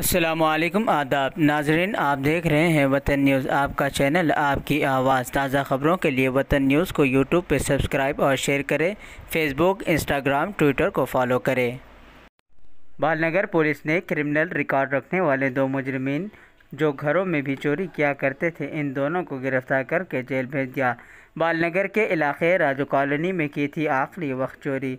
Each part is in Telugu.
असलम आदाब नाजरीन, आप देख रहे हैं वतन न्यूज़, आपका चैनल, आपकी आवाज़, ताज़ा ख़बरों के लिए वतन न्यूज़ को यूट्यूब पर सब्सक्राइब और शेयर करें, फेसबुक, इंस्टाग्राम, ट्विटर को फॉलो करें। बालनगर पुलिस ने क्रिमिनल रिकॉर्ड रखने वाले दो मुजरमीन, जो घरों में भी चोरी किया करते थे, इन दोनों को गिरफ़्तार करके जेल भेज दिया। बालनगर के इलाके राजू कॉलोनी में की थी आखिरी वक्त चोरी।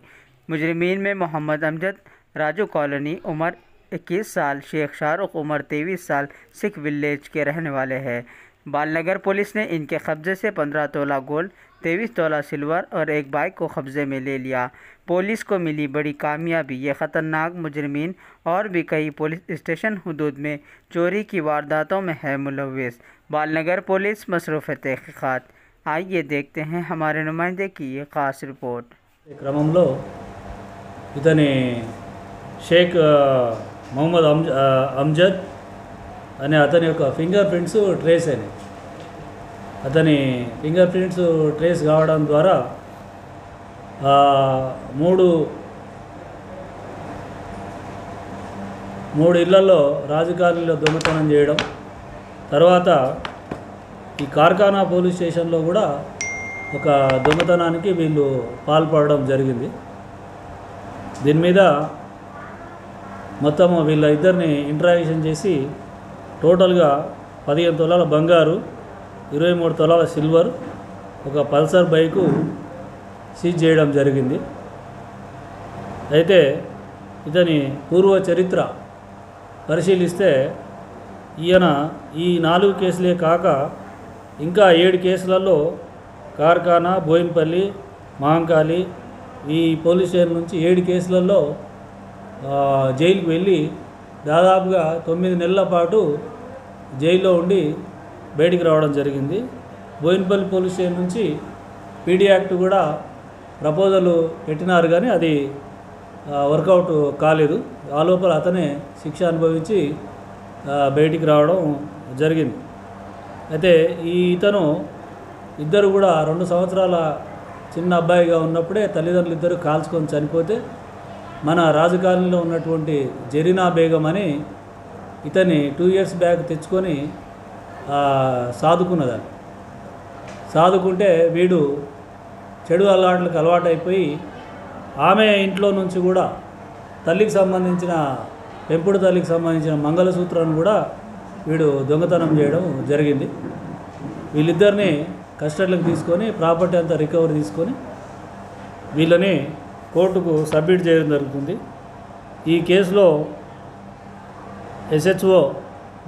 मुजरमीन में मोहम्मद अमजद, राजू कॉलोनी उम्र इक्कीस साल, शेख शाहरुख उमर तेईस साल, सिख विलेज के रहने वाले हैं। बालनगर पुलिस ने इनके कब्जे से पंद्रह तोला गोल्ड, तेईस तोला सिल्वर और एक बाइक को कब्जे में ले लिया। पुलिस को मिली बड़ी कामयाबी। ये ख़तरनाक मुजरमीन और भी कई पुलिस स्टेशन हदूद में चोरी की वारदातों में है मुलविस। बालनगर पुलिस मसरूफ़ तहकीक़ात। आइए देखते हैं हमारे नुमाइंदे की ये खास रिपोर्ट। क्रम इतने शेख మహమ్మద్ అమ్జ అమ్జద్ అనే అతని యొక్క ఫింగర్ ప్రింట్స్ ట్రేస్ అయినాయి. అతని ఫింగర్ ప్రింట్స్ ట్రేస్ కావడం ద్వారా మూడు మూడు ఇళ్ళలో రాజకారణిలో దొంగతనం చేయడం తర్వాత ఈ కార్ఖానా పోలీస్ స్టేషన్లో కూడా ఒక దొంగతనానికి వీళ్ళు పాల్పడడం జరిగింది. దీని మీద మొత్తం వీళ్ళ ఇద్దరిని ఇంట్రాక్షన్ చేసి టోటల్గా పదిహేను తులాల బంగారు ఇరవై మూడు తులాల సిల్వర్ ఒక పల్సర్ బైకు సీజ్ చేయడం జరిగింది. అయితే ఇతని పూర్వ చరిత్ర పరిశీలిస్తే ఈయన ఈ నాలుగు కేసులే కాక ఇంకా ఏడు కేసులలో కార్ఖానా బోయినపల్లి మహంకాళి ఈ పోలీస్ స్టేషన్ నుంచి ఏడు కేసులలో జైలుకు వెళ్ళి దాదాపుగా తొమ్మిది నెలల పాటు జైల్లో ఉండి బయటికి రావడం జరిగింది. బోయినపల్లి పోలీస్ స్టేషన్ నుంచి పీడీ యాక్ట్ కూడా ప్రపోజల్ పెట్టినారు కానీ అది వర్కౌట్ కాలేదు. ఆ లోపల అతనే శిక్ష అనుభవించి బయటికి రావడం జరిగింది. అయితే ఈ ఇతను ఇద్దరు కూడా రెండు సంవత్సరాల చిన్న అబ్బాయిగా ఉన్నప్పుడే తల్లిదండ్రులు ఇద్దరు కాల్చుకొని చనిపోతే మన రాజకాలంలో ఉన్నటువంటి జరీనా బేగం అని ఇతన్ని టూ ఇయర్స్ బ్యాక్ తెచ్చుకొని సాదుకున్నదాన్ని. సాదుకుంటే వీడు చెడు అలవాట్లకు అలవాటైపోయి ఆమె ఇంట్లో నుంచి కూడా తల్లికి సంబంధించిన పెంపుడు తల్లికి సంబంధించిన మంగళసూత్రాన్ని కూడా వీడు దొంగతనం చేయడం జరిగింది. వీళ్ళిద్దరిని కస్టడీలకు తీసుకొని ప్రాపర్టీ అంతా రికవరీ తీసుకొని వీళ్ళని కోర్టుకు సబ్మిట్ చేయడం జరుగుతుంది. ఈ కేసులో ఎస్హెచ్ఓ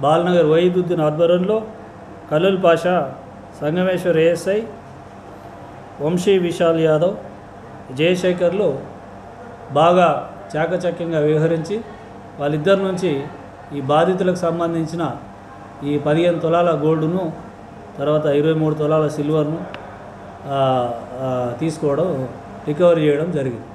బాలనగర్ వహీదుద్దీన్ ఆధ్వర్యంలో కలుల్ పాషా సంగమేశ్వర్ ఏఎస్ఐ వంశీ విశాల్ యాదవ్ జయశేఖర్లు బాగా చాకచక్యంగా వ్యవహరించి వాళ్ళిద్దరి నుంచి ఈ బాధితులకు సంబంధించిన ఈ పదిహేను తులాల గోల్డ్ను తర్వాత ఇరవై మూడు తులాల సిల్వర్ను తీసుకోవడం రికవరీ చేయడం జరిగింది.